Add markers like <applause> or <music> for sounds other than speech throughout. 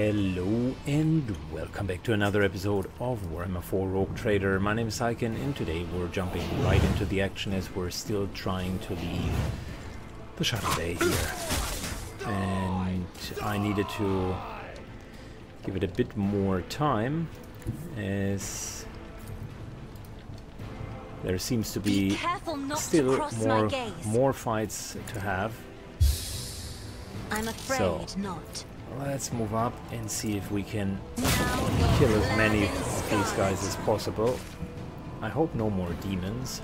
Hello and welcome back to another episode of Warhammer 4 Rogue Trader. My name is Syken and today we're jumping right into the action as we're still trying to leave the shuttle bay here. And I needed to give it a bit more time as there seems to be, Be still to more, more fights to have. I'm afraid So. not. Let's move up and see if we can kill as many of these guys as possible. I hope no more demons.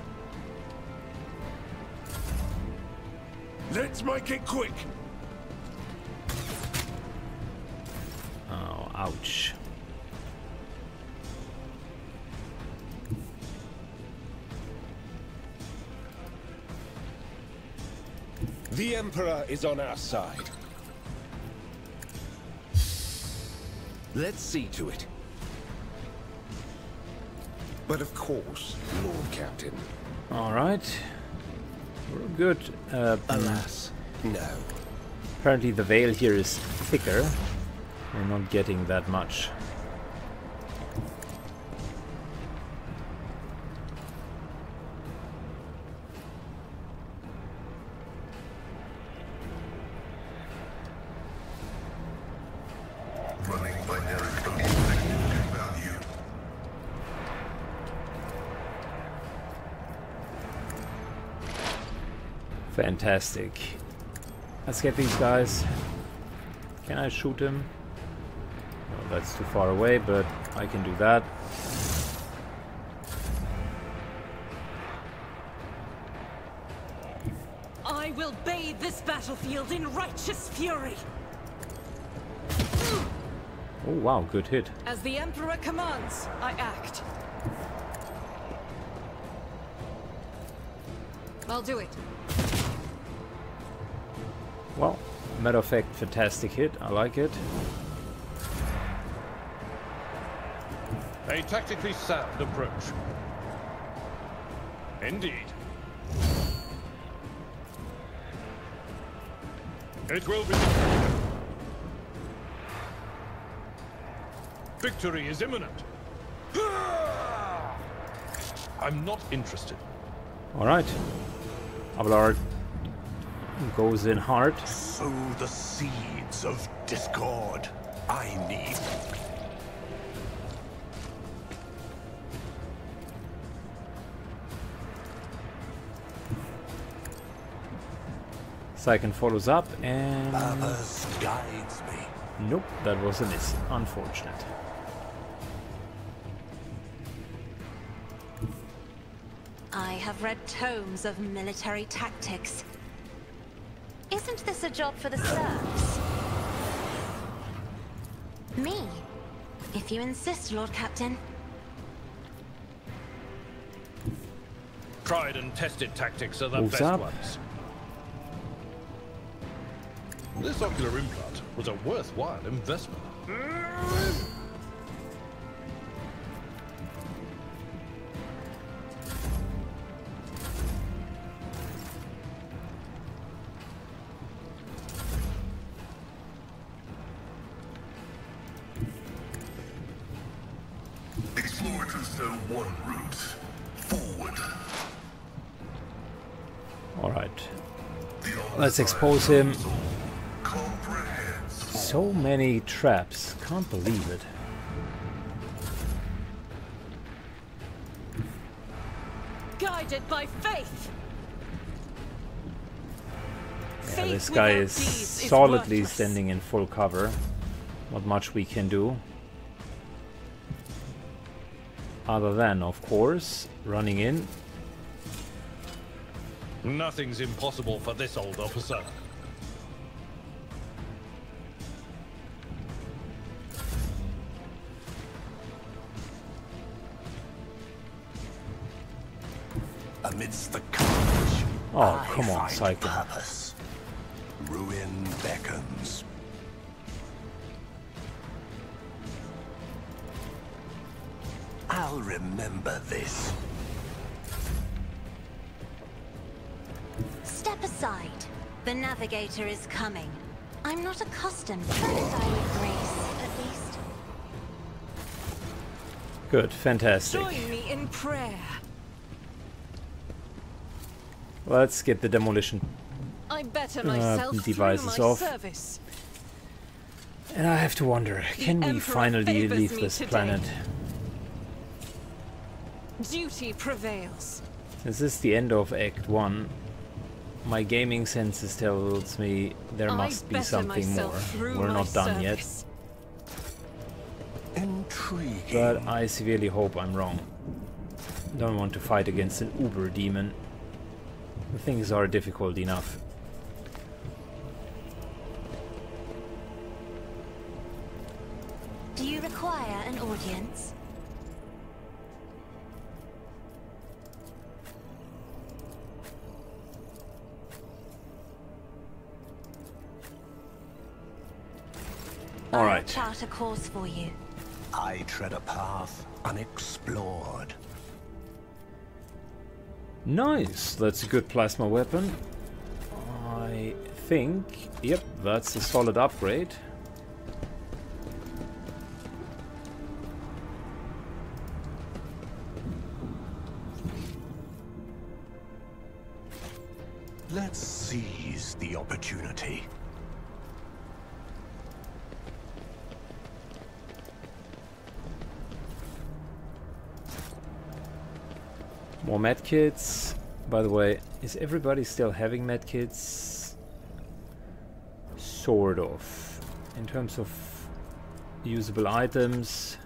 Let's make it quick. Oh, ouch. The Emperor is on our side. Let's see to it. But of course, Lord Captain. Alright. We're good. Uh, Alas, no. apparently the veil here is thicker. We're not getting that much. Fantastic. Let's get these guys. Can I shoot him? Oh, that's too far away, but I can do that. I will bathe this battlefield in righteous fury. Oh wow, good hit. As the Emperor commands, I act. I'll do it. Matter of fact, fantastic hit. I like it. A tactically sound approach. Indeed. It will be. Victory is imminent. I'm not interested. Alright. Abelard goes in hard. Sow the seeds of discord. I need. Syken follows up and... Others guides me. Nope, that was a miss. Unfortunate. I have read tomes of military tactics. Isn't this a job for the serfs? Me? If you insist, Lord Captain. Tried and tested tactics are the Moves best up. ones. This ocular implant was a worthwhile investment. Let's expose him. So many traps. Can't believe it. Guided by faith. Yeah, this guy is deeds is solidly standing in full cover. Not much we can do. Other than, of course, running in. Nothing's impossible for this old officer. amidst the carnage. Oh, come on, find Syken. purpose. Ruin beckons. I'll remember this. side. The Navigator is coming. I'm not accustomed to silent grace, at least. Good, fantastic. Join me in prayer. Let's get the demolition I better uh, myself uh, devices my off. Service. And I have to wonder, can the we Emperor finally leave this today. planet? Duty prevails. This is the end of Act 1. My gaming senses tells me there I must be something more. We're not done yet, service. Intriguing. but I severely hope I'm wrong. Don't want to fight against an uber demon. The things are difficult enough. Do you require an audience? I'll right. chart a course for you. I tread a path unexplored. Nice, that's a good plasma weapon. I think, yep, that's a solid upgrade. Let's seize the opportunity. More medkits. By the way, is everybody still having medkits? Sort of. In terms of usable items.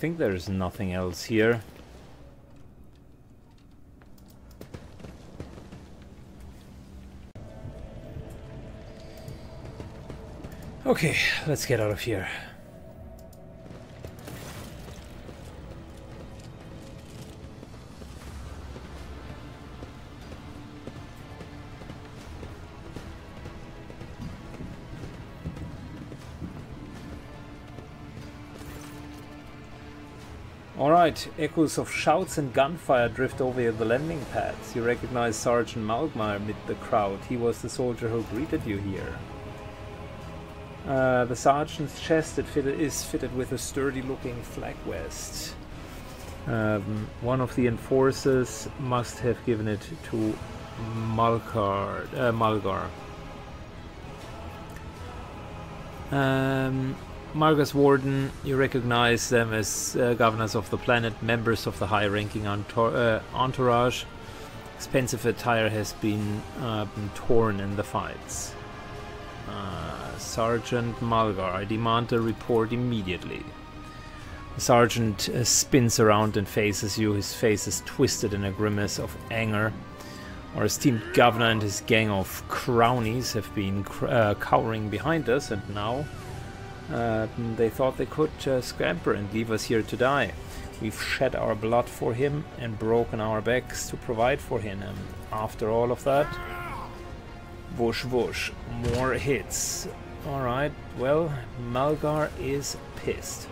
Think there's nothing else here. Okay, let's get out of here. Alright, echoes of shouts and gunfire drift over the landing pads. You recognize Sergeant Malgmar amid the crowd. He was the soldier who greeted you here. Uh, the sergeant's chest it fitted, is fitted with a sturdy looking flag vest. Um, one of the enforcers must have given it to Malkar, uh, Malgar. Um, Margus Warden, you recognize them as uh, governors of the planet, members of the high ranking entour- uh, entourage. Expensive attire has been, uh, been torn in the fights. Uh, Sergeant Malgar, I demand a report immediately. The sergeant uh, spins around and faces you, his face is twisted in a grimace of anger. Our esteemed governor and his gang of crownies have been uh, cowering behind us, and now uh, they thought they could uh, scamper and leave us here to die. We've shed our blood for him and broken our backs to provide for him. And after all of that, whoosh whoosh, more hits. Alright, well, Malgar is pissed.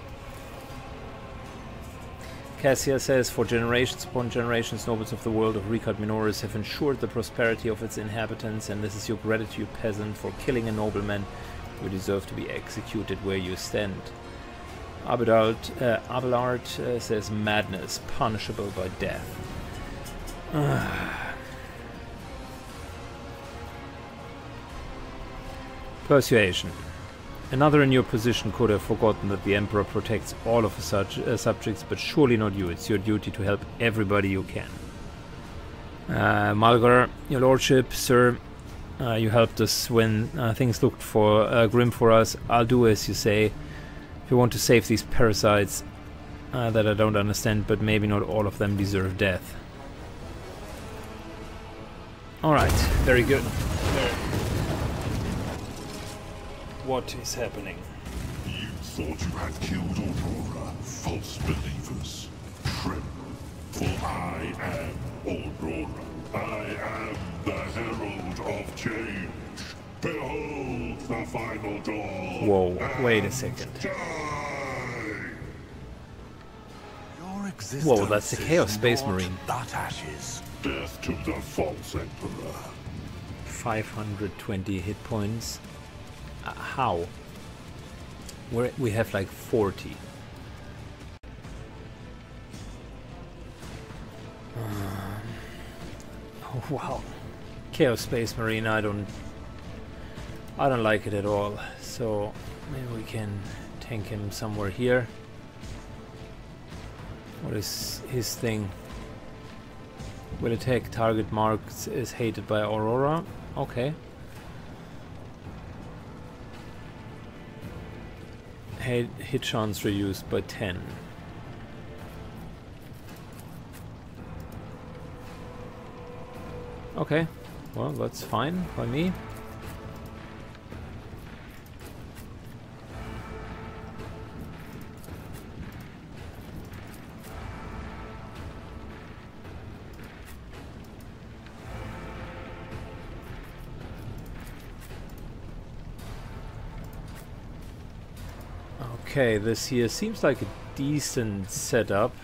Cassia says, for generations upon generations, nobles of the world of Rykad Minoris have ensured the prosperity of its inhabitants, and this is your gratitude, peasant, for killing a nobleman. You deserve to be executed where you stand. Abelard, uh, Abelard uh, says, madness, punishable by death. <sighs> Persuasion. Another in your position could have forgotten that the Emperor protects all of his such, uh, subjects, but surely not you. It's your duty to help everybody you can. Uh, Malgar, your lordship, sir, uh, you helped us when uh, things looked for uh, grim for us. I'll do as you say. If you want to save these parasites uh, that I don't understand, but maybe not all of them deserve death. Alright, very good. What is happening? You thought you had killed Aurora, false believers. Tremble, for I am Aurora. The final dawn. Whoa, wait a second. Your Whoa, that's the is Chaos Space Marine. But ashes. Death to the false emperor. 520 hit points. Uh, how? We're, we have like 40. Um, oh, wow. Chaos Space Marine, I don't... I don't like it at all. So maybe we can tank him somewhere here. What is his thing? Will attack target marks is hated by Aurora. Okay. Hit, hit chance reduced by 10. Okay. Well, that's fine by me. Okay, this here seems like a decent setup.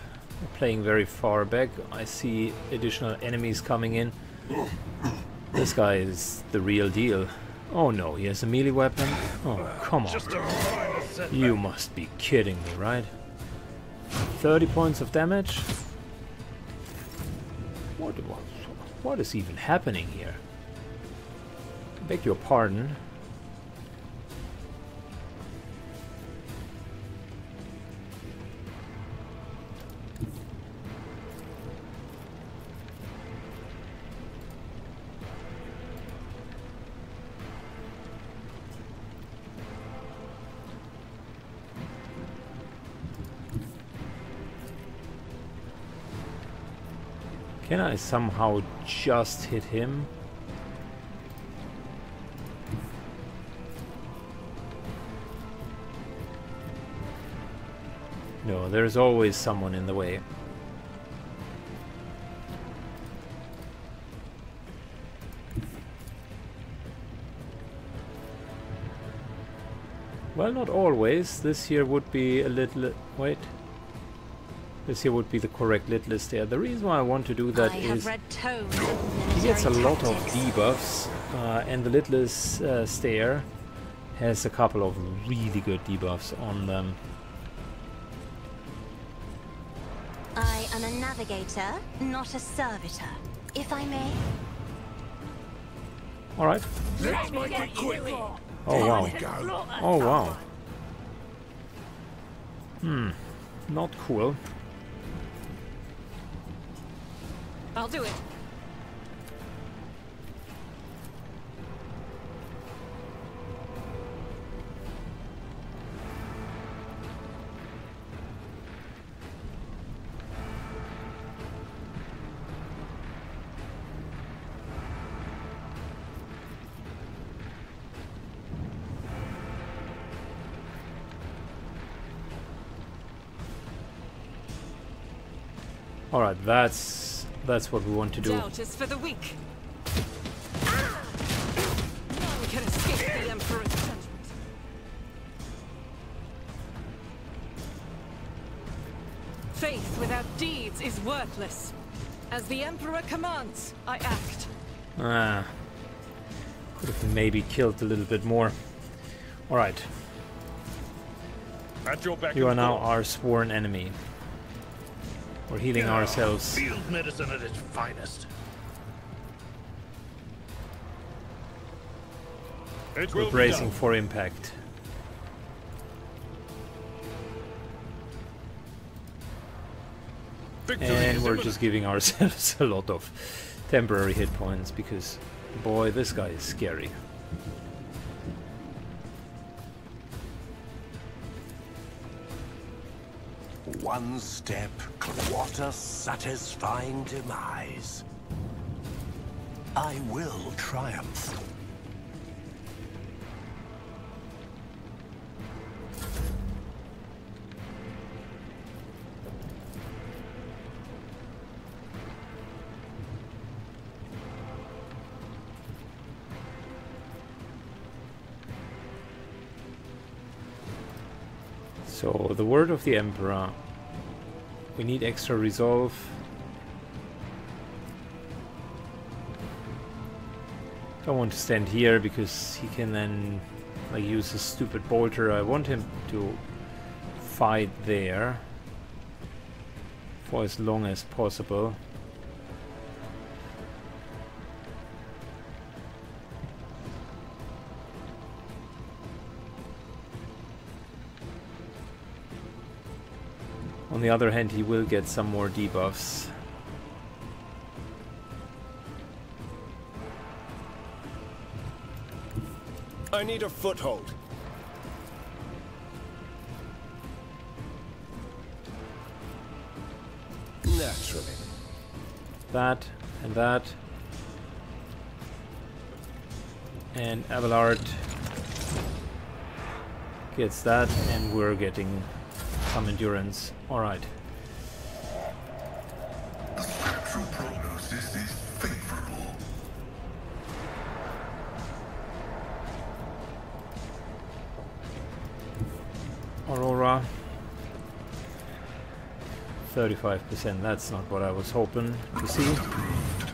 We're playing very far back. I see additional enemies coming in. This guy is the real deal. Oh no, he has a melee weapon? Oh, come on. You must be kidding me, right? 30 points of damage? What, what, what is even happening here? I beg your pardon. I somehow just hit him? No, there's always someone in the way. Well, not always. This here would be a little... Wait. This here would be the correct lit list there. The reason why I want to do that I is have read tomes of he gets a lot of debuffs, uh, and the Litless uh, Stair has a couple of really good debuffs on them. I am a navigator, not a servitor. If I may. Alright. Let's make it quick. Oh wow. Oh wow. Hmm. Not cool. I'll do it. Alright, that's that's what we want to do. Doubt is for the weak. None can escape the Emperor's judgment. Faith without deeds is worthless. As the Emperor commands, I act. Ah. Could have maybe killed a little bit more. Alright, At your beck you are now our sworn enemy. We're healing ourselves. Field medicine at its finest. It We're bracing for impact. Victory And we're imminent. just giving ourselves <laughs> a lot of temporary hit points because, boy, this guy is scary. One step, what a satisfying demise. I will triumph. So, the word of the Emperor. We need extra resolve. Don't want to stand here because he can then like use his stupid bolter. I want him to fight there for as long as possible. On the other hand, he will get some more debuffs. I need a foothold. Naturally. That and that. And Abelard gets that, and we're getting some endurance. Alright. The spectral prognosis is favorable. Aurora. 35%, that's not what I was hoping to see.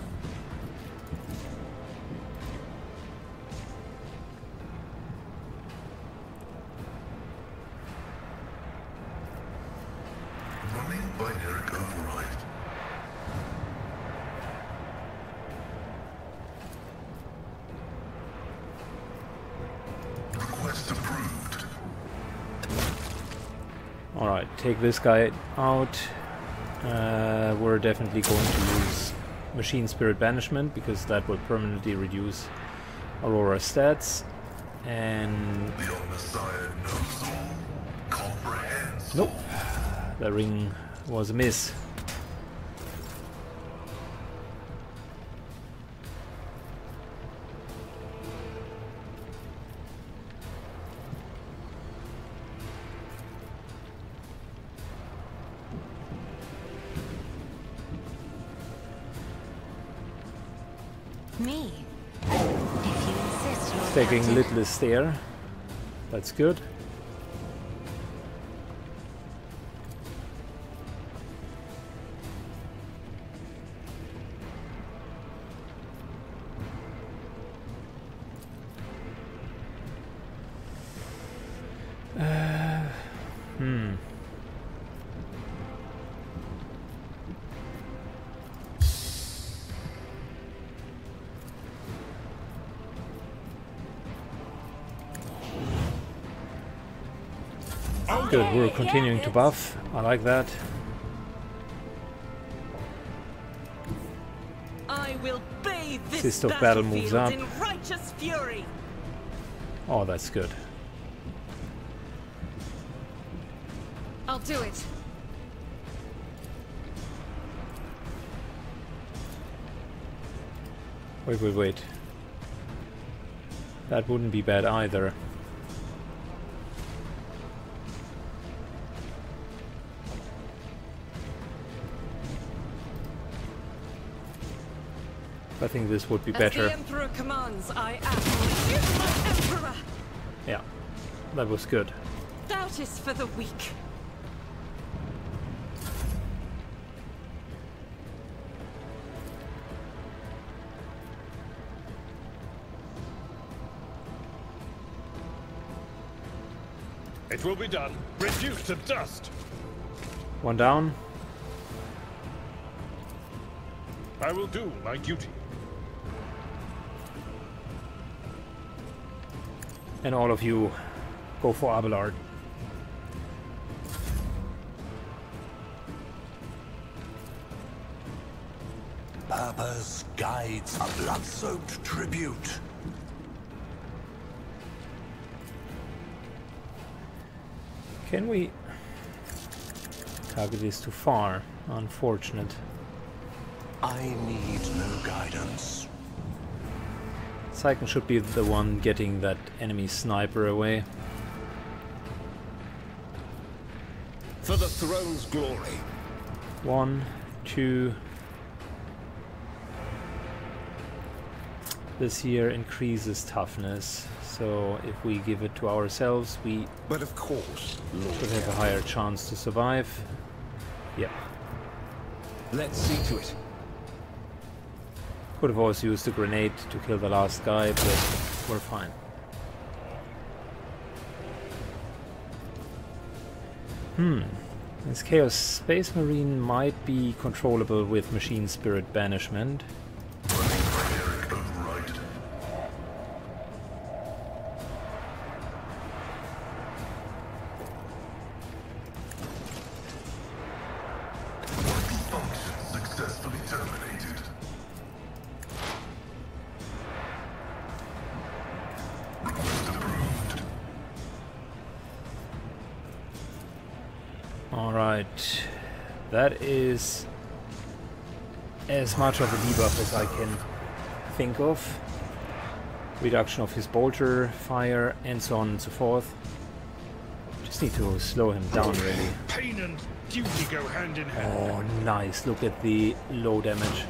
This guy out. Uh, we're definitely going to use Machine Spirit Banishment because that will permanently reduce Aurora's stats. And The Omnissiah knows all, comprehends nope, the ring was a miss. Me. If you insist, Taking. Littlest there. That's good. Good, we're continuing to buff. I like that. I will bathe this Fist of Battle moves battlefield up. in righteous fury. Oh, that's good. I'll do it. Wait, wait, wait. That wouldn't be bad either. Think this would be As better. the Emperor commands, I act. Here's my Emperor! Yeah, that was good. Doubt is for the weak. It will be done. Reduced to dust. One down. I will do my duty. And all of you go for Abelard. Purpose guides a blood-soaked tribute. Can we... Target is too far. Unfortunate. I need no guidance. Syken should be the one getting that enemy sniper away. For the throne's glory. One, two. This here increases toughness, so if we give it to ourselves, we But of course, Lord. should have a higher chance to survive. Yeah. Let's see to it. Could have also used a grenade to kill the last guy, but we're fine. Hmm. This Chaos Space Marine might be controllable with Machine Spirit Banishment. Alright. That is as much of a debuff as I can think of. Reduction of his bolter, fire, and so on and so forth. Just need to slow him down, really. Pain and duty go hand in hand. Oh, nice. Look at the low damage.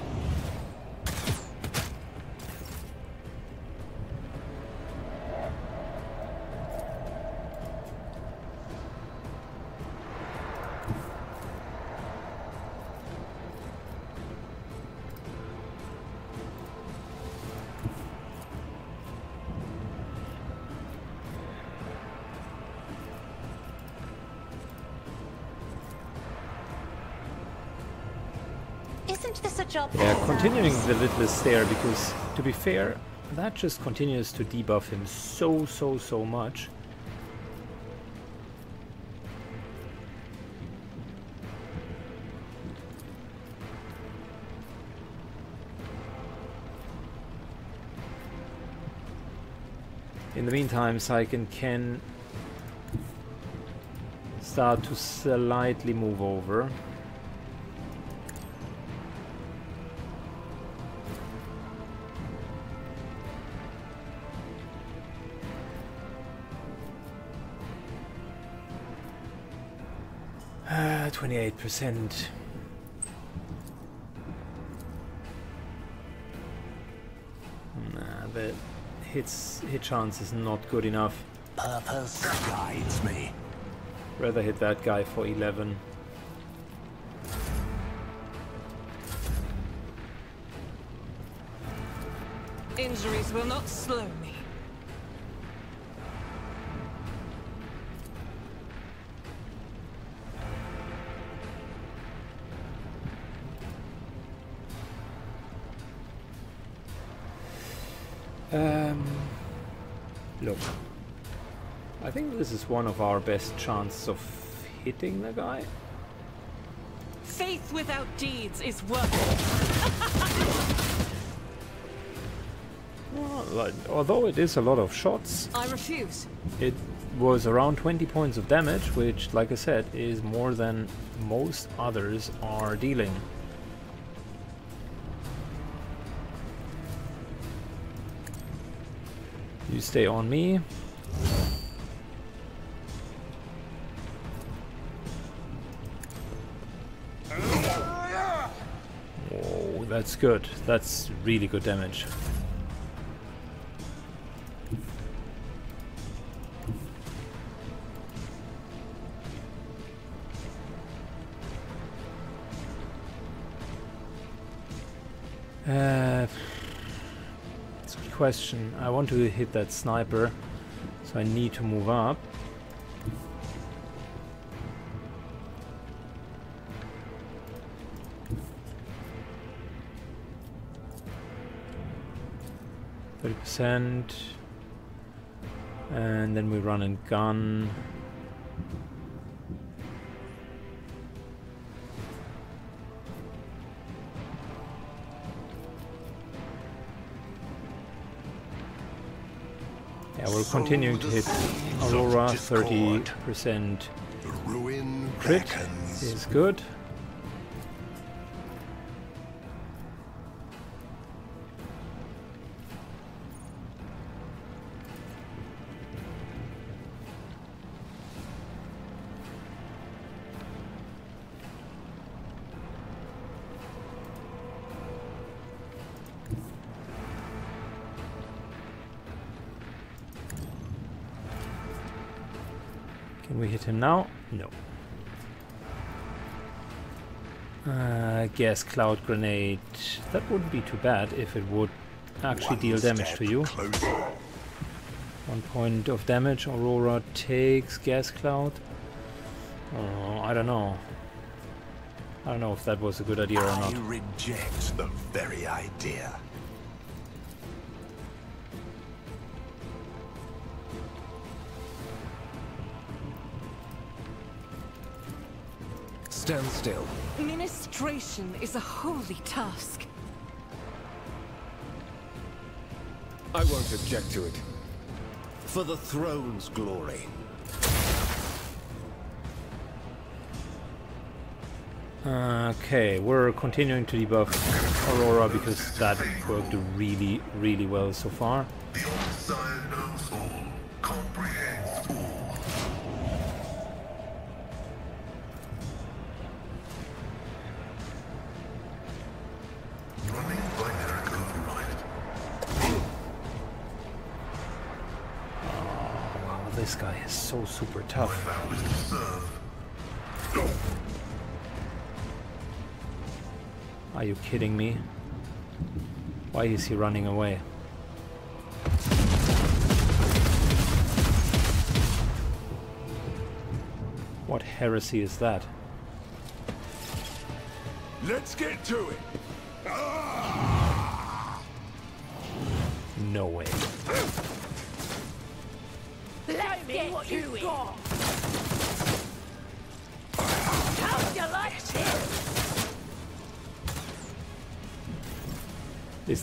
There because, to be fair, that just continues to debuff him so, so, so much. In the meantime, Syken can start to slightly move over. Uh, 28%. Nah, the hits hit chance is not good enough. Purpose guides me. Rather hit that guy for 11. Injuries will not slow me. This is one of our best chances of hitting the guy. Faith without deeds is worthless. <laughs> Well, like, although it is a lot of shots, I refuse. it was around 20 points of damage, which, like I said, is more than most others are dealing. You stay on me. That's good. That's really good damage. Uh, question. I want to hit that sniper, so I need to move up. And then we run and gun. Yeah, we're continuing to hit Aurora, 30% ruin crit is good. Gas cloud grenade. That wouldn't be too bad if it would actually deal damage to you. Closer. One point of damage. Aurora takes gas cloud. Oh, I don't know. I don't know if that was a good idea or I not. reject the very idea. Stand still. Ministration is a holy task. I won't object to it. For the throne's glory. Okay, we're continuing to debuff Aurora because that worked really, really well so far. Super tough. Vow is to serve. Go! Are you kidding me? Why is he running away? What heresy is that? Let's get to it.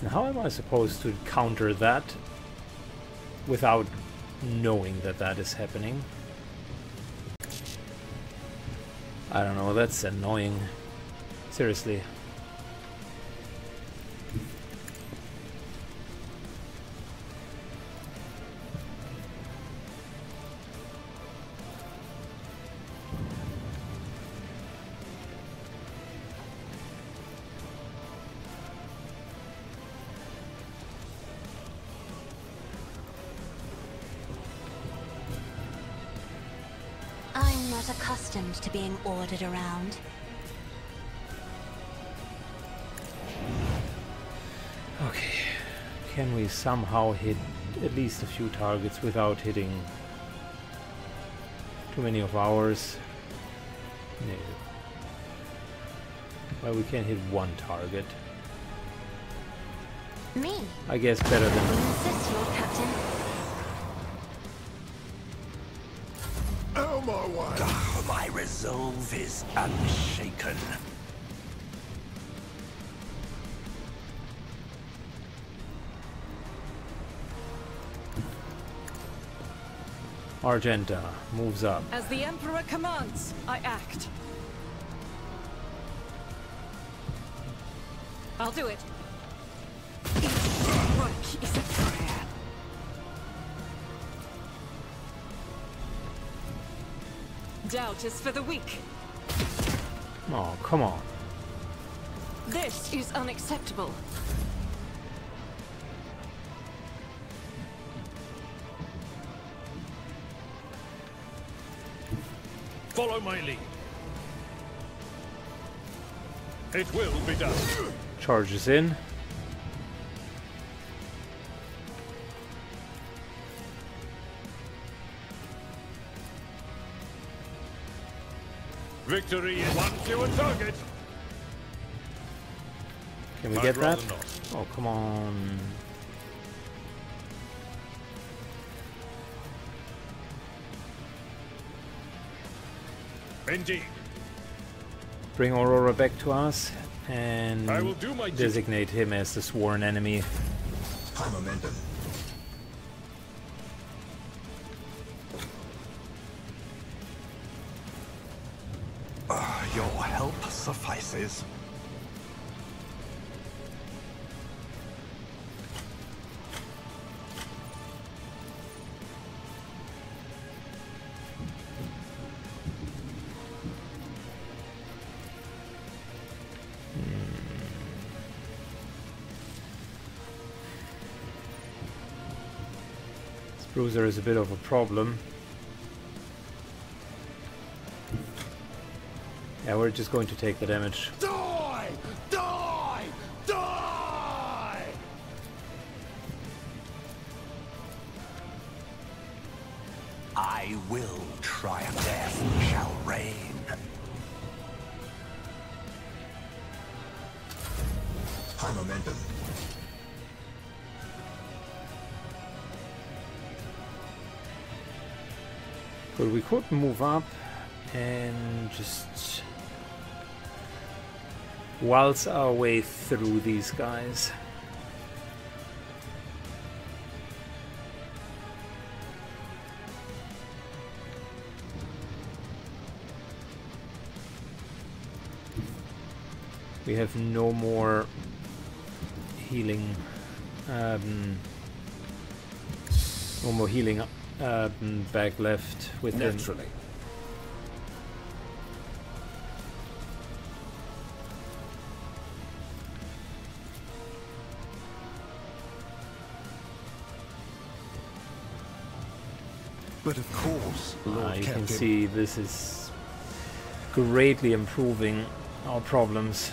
How am I supposed to counter that without knowing that that is happening? I don't know, that's annoying. Seriously. Not accustomed to being ordered around. Okay. Can we somehow hit at least a few targets without hitting too many of ours? No. Well, we can hit one target. Me? I guess better than Insist, Lord Captain. Resolve is unshaken. Argenta moves up. As the Emperor commands, I act. I'll do it. Doubt is for the weak. Oh, come on. This is unacceptable. Follow my lead. It will be done. Charges in. Victory is one fewer target. Can we I'd get that? not. Oh, come on. Indeed. Bring Aurora back to us and I will do my designate him as the sworn enemy. High momentum. This bruiser is a bit of a problem. Yeah, we're just going to take the damage. Die! Die! Die! I will triumph. Death shall reign. High momentum. But we could move up and just waltz our way through these guys. We have no more healing um, no more healing um, back left with. Naturally. But of course, Lord Uh, you Captain. can see this is greatly improving our problems.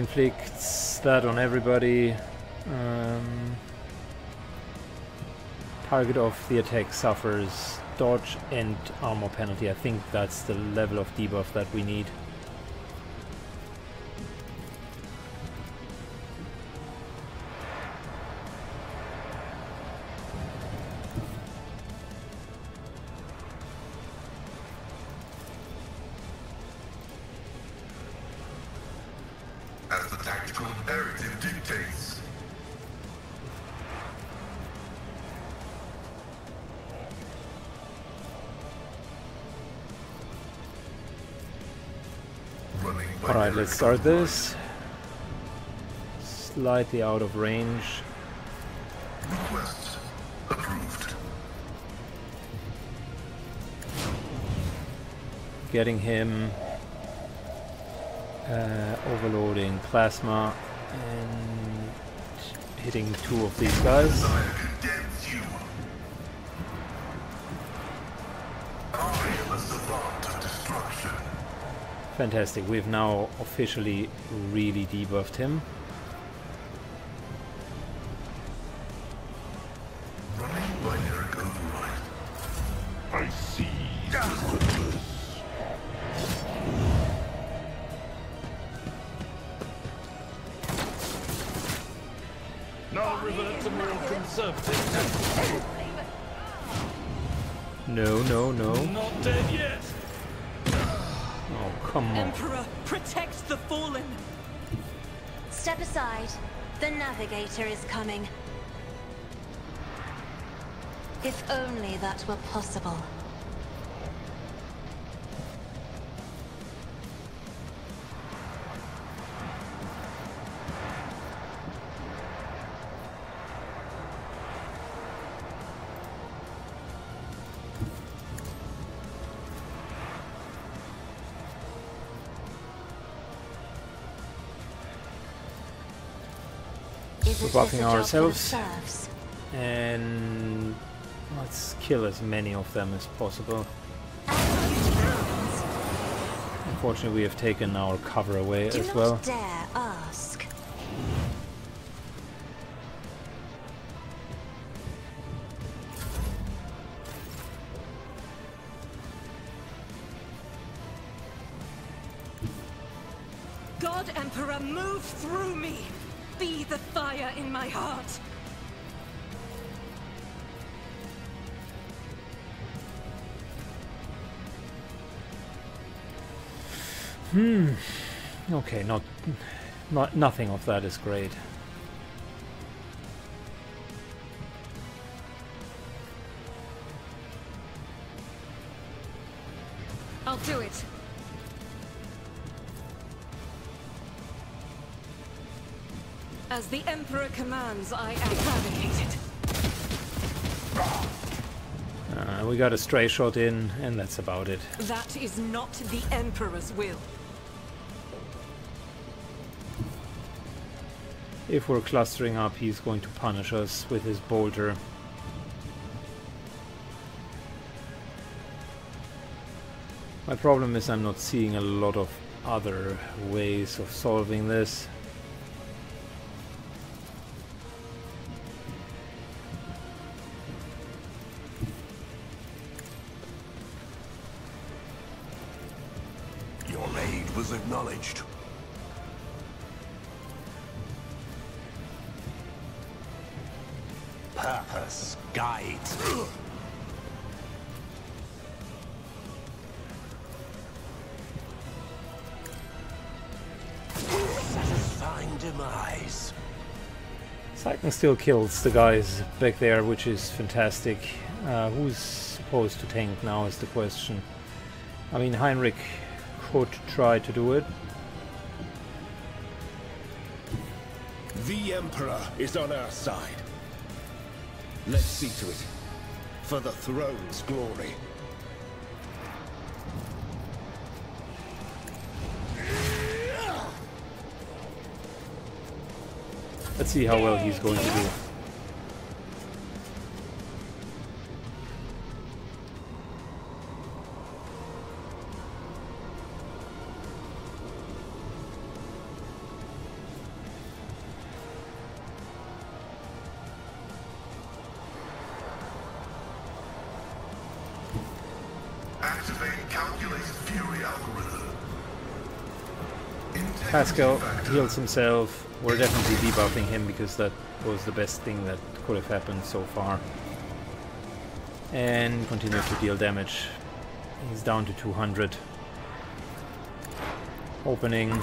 Inflicts that on everybody. Um, target of the attack suffers dodge and armor penalty. I think that's the level of debuff that we need. Dictates. Alright, let's start this. Slightly out of range. Request approved. Getting him uh, overloading plasma and hitting two of these guys. Fantastic. We've now officially really debuffed him. Were possible. This buffing a job for the ourselves. And kill as many of them as possible. Unfortunately, we have taken our cover away Do as well. dare not nothing of that is great. I'll do it. As the Emperor commands, I advocate Uh, we got a stray shot in, and that's about it. That is not the Emperor's will. If we're clustering up, he's going to punish us with his boulder. My problem is I'm not seeing a lot of other ways of solving this. Still kills the guys back there, which is fantastic. Uh, who's supposed to tank now is the question. I mean, Heinrich could try to do it. The Emperor is on our side. Let's see to it. For the throne's glory. See how well he's going to do. Activate calculated fury algorithm. Pascal heals himself. We're definitely debuffing him because that was the best thing that could have happened so far. And continue to deal damage. He's down to 200. Opening.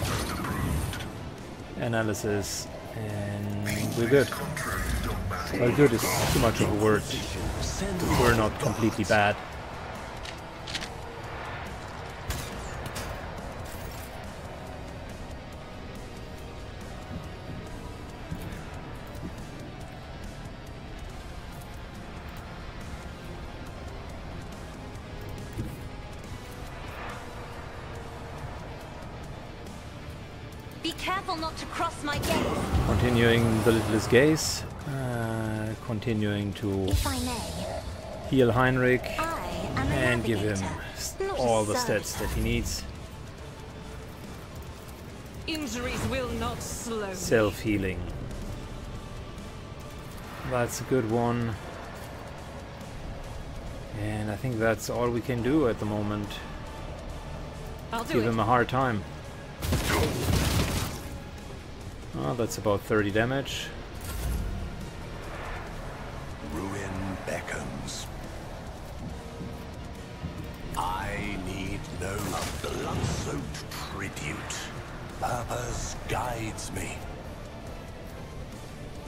Analysis. And we're good. Well, good is too much of a word. We're not completely bad. Continuing the Littlest Gaze. Uh, continuing to if I may. heal Heinrich. I am a and give him navigator, s- not a all the stats that he needs. Injuries will not slow. Self healing. That's a good one. And I think that's all we can do at the moment. I'll do Give it. him a hard time. Oh, that's about 30 damage.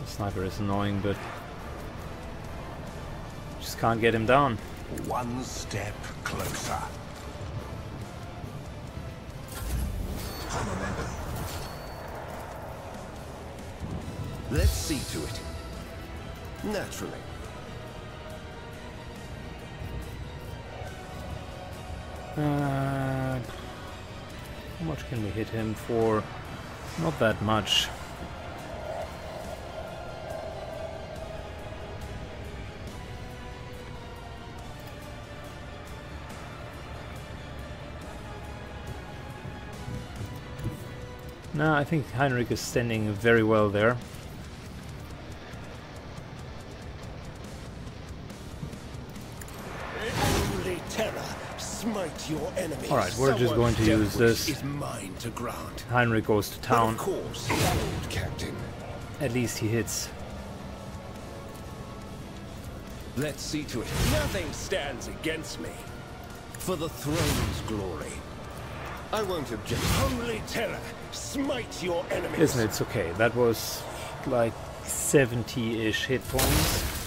Sniper is annoying, but just can't get him down. One step closer. Let's see to it. Naturally. Uh, how much can we hit him for? Not that much. No, I think Heinrich is standing very well there. Only terror smite your enemies. All right, we're just going to use this. Is mine to grant. Heinrich goes to town. Course. At least he hits. Let's see to it. Nothing stands against me. For the throne's glory. I won't object. Holy terror, smite your enemies. Isn't it? It's okay. That was like 70-ish hit points.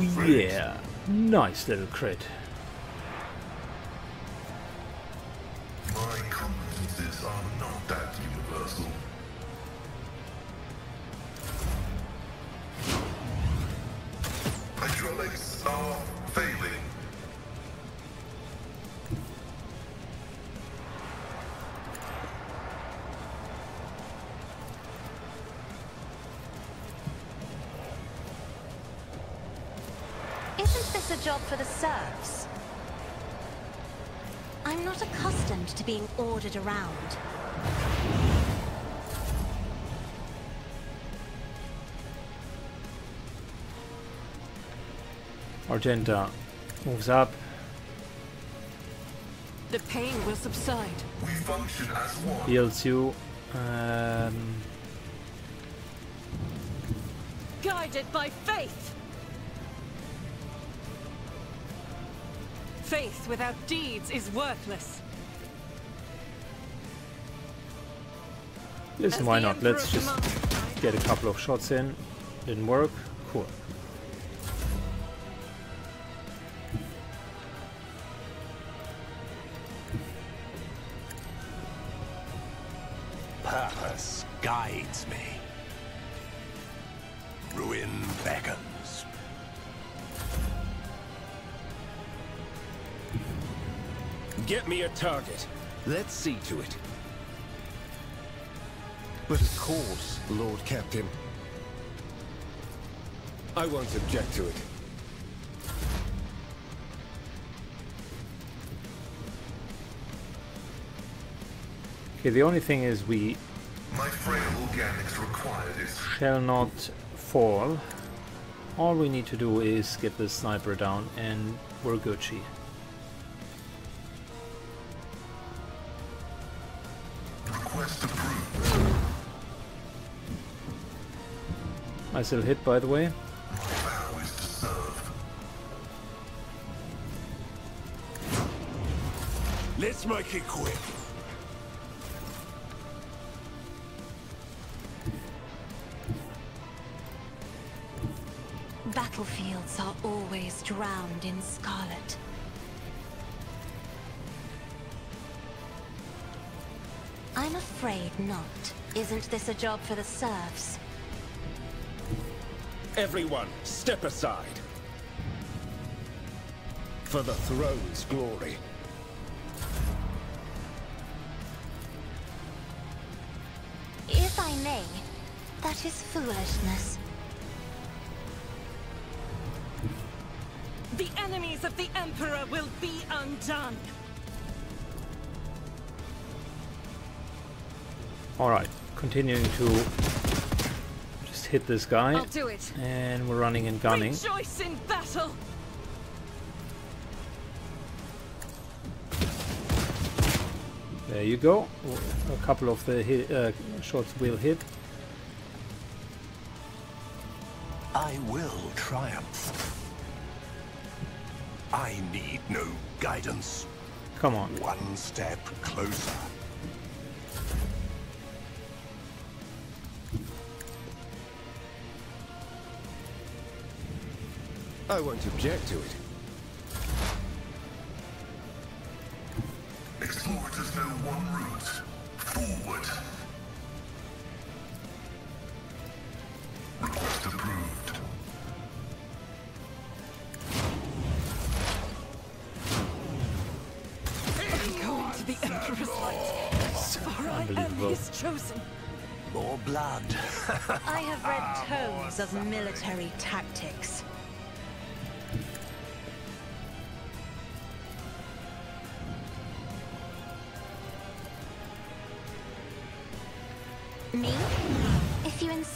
Yeah. Nice little crit. To being ordered around. Argenta moves up. The pain will subside. We function as one. Heals you. Um, Guided by faith. Faith without deeds is worthless. Listen, why not? Let's just get a couple of shots in. Didn't work. Cool. Purpose guides me. Ruin beckons. Get me a target. Let's see to it. But of course, Lord Captain. I won't object to it. Okay, the only thing is we My frail organics require this. shall not fall. All we need to do is get the sniper down and we're Gucci. Nice little hit, by the way. My vow is to serve. Let's make it quick. Battlefields are always drowned in scarlet. I'm afraid not. Isn't this a job for the serfs? Everyone, step aside. For the throne's glory. If I may, that is foolishness. The enemies of the Emperor will be undone. Alright, continuing to just hit this guy. I'll do it. And we're running and gunning. Rejoice in battle. There you go. A couple of the hit, uh, shots will hit. I will triumph. I need no guidance. Come on. One step closer. I won't object to it. Explorators know one route. Forward. Request approved. Go into the Emperor's light. For I am Unbelievable. his chosen. More blood. <laughs> I have read tomes of military tactics.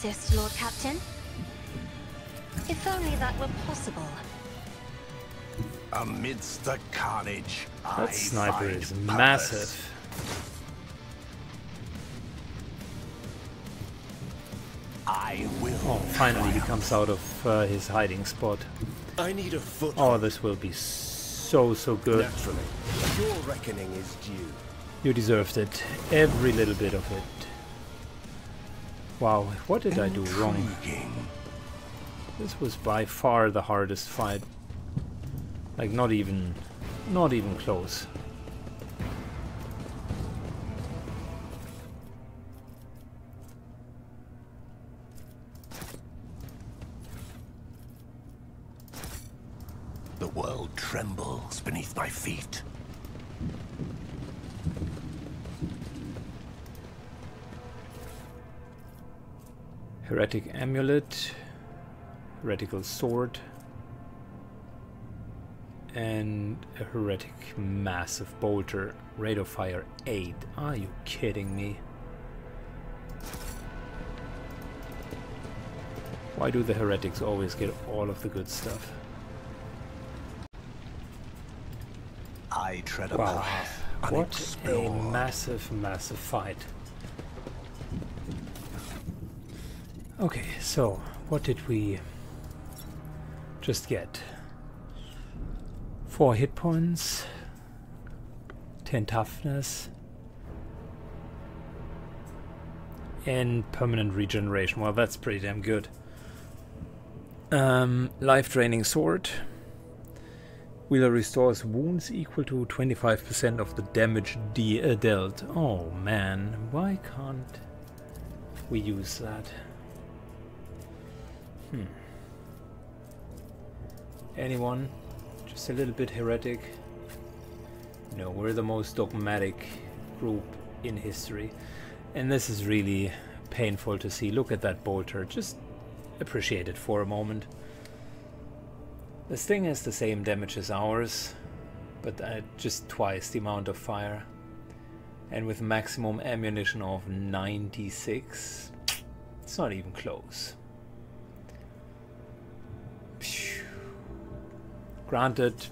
If Lord Captain. If only that were possible. Amidst the carnage, I That sniper find is purpose. massive. I will. Oh, finally he comes out of uh, his hiding spot. I need a foot. Oh, this will be so, so good. Naturally. Your reckoning is due. You deserved it. Every little bit of it. Wow, what did I do wrong? This was by far the hardest fight. Like not even not even close. The world trembles beneath my feet. Heretic amulet, heretical sword, and a heretic massive bolter, rate of fire 8. Are you kidding me? Why do the heretics always get all of the good stuff? I tread a Wow. path What a massive, massive fight. Okay, so what did we just get? Four hit points, 10 toughness, and permanent regeneration. Well, that's pretty damn good. Um, life draining sword. Wheeler restores wounds equal to 25% of the damage de uh, dealt. Oh man, why can't we use that? Hmm. Anyone? Just a little bit heretic? No, we're the most dogmatic group in history. And this is really painful to see. Look at that bolter. Just appreciate it for a moment. This thing has the same damage as ours, but at just twice the amount of fire. And with maximum ammunition of 96, it's not even close. Granted,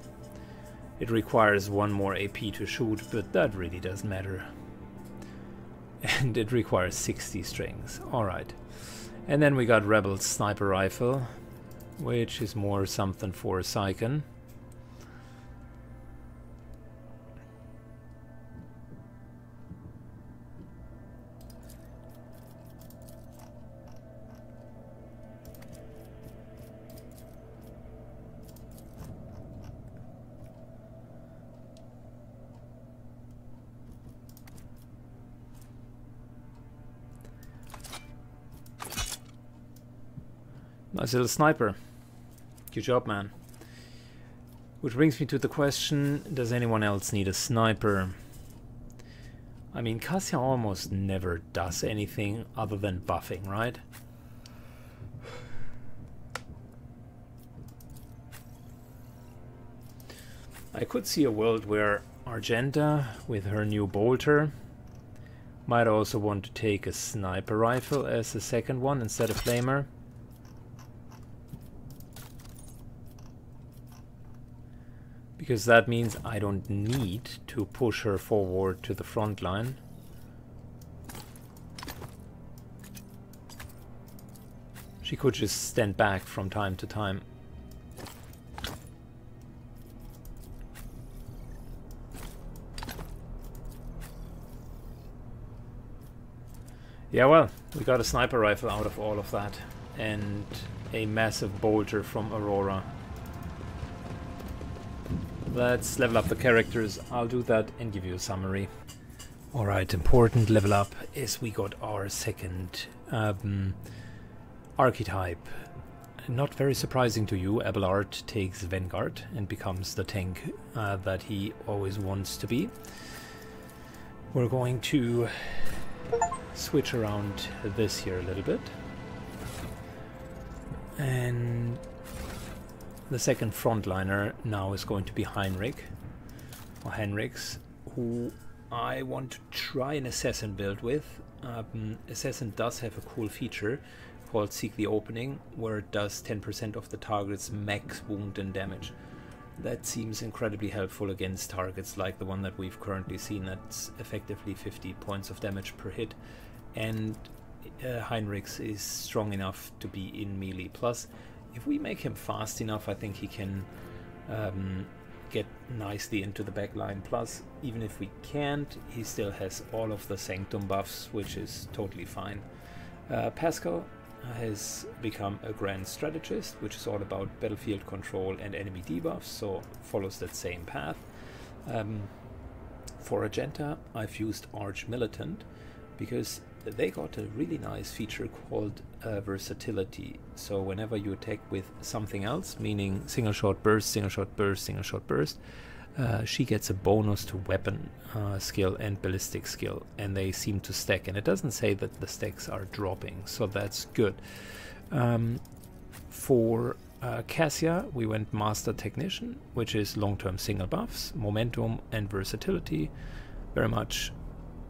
it requires one more AP to shoot, but that really doesn't matter. And it requires 60 strings. Alright. And then we got Rebel Sniper Rifle, which is more something for a Syken. Nice little sniper. Good job, man. Which brings me to the question, does anyone else need a sniper? I mean, Cassia almost never does anything other than buffing, right? I could see a world where Argenta, with her new bolter, might also want to take a sniper rifle as a second one instead of flamer. Because that means I don't need to push her forward to the front line. She could just stand back from time to time. Yeah, well, we got a sniper rifle out of all of that. And a massive bolter from Aurora. Let's level up the characters. I'll do that and give you a summary. Alright, important level up is we got our second um, archetype. Not very surprising to you, Abelard takes Vanguard and becomes the tank uh, that he always wants to be. We're going to switch around this here a little bit. And the second frontliner now is going to be Heinrich, or Henriks, who I want to try an assassin build with. Um, assassin does have a cool feature called Seek the Opening, where it does 10% of the target's max wound and damage. That seems incredibly helpful against targets like the one that we've currently seen that's effectively 50 points of damage per hit. And uh, Heinrichs is strong enough to be in melee. Plus, if we make him fast enough, I think he can um, get nicely into the back line. Plus, even if we can't, he still has all of the Sanctum buffs, which is totally fine. Uh, Pascal, has become a grand strategist, which is all about battlefield control and enemy debuffs, so follows that same path. Um, for Argenta, I've used Arch Militant because they got a really nice feature called uh, versatility. So whenever you attack with something else, meaning single shot burst, single shot burst, single shot burst, uh, she gets a bonus to weapon uh, skill and ballistic skill, and they seem to stack. And it doesn't say that the stacks are dropping, so that's good. Um, for uh, Cassia, we went Master Tactician, which is long term single buffs, momentum, and versatility. Very much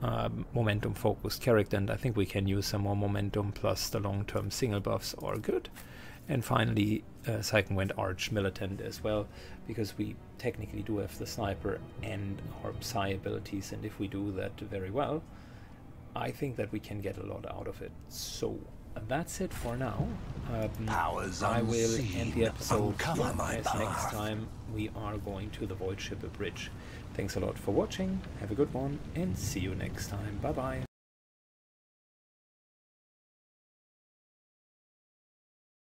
um, momentum focused character, and I think we can use some more momentum plus the long term single buffs are good. And finally, uh, Syken went Arch Militant as well, because we technically do have the sniper and our Psi abilities, and if we do that very well, I think that we can get a lot out of it. So that's it for now. Um, Powers I will unseen, end the episode uncover my as next time we are going to the Void Shipper Bridge. Thanks a lot for watching, have a good one, and see you next time. Bye bye.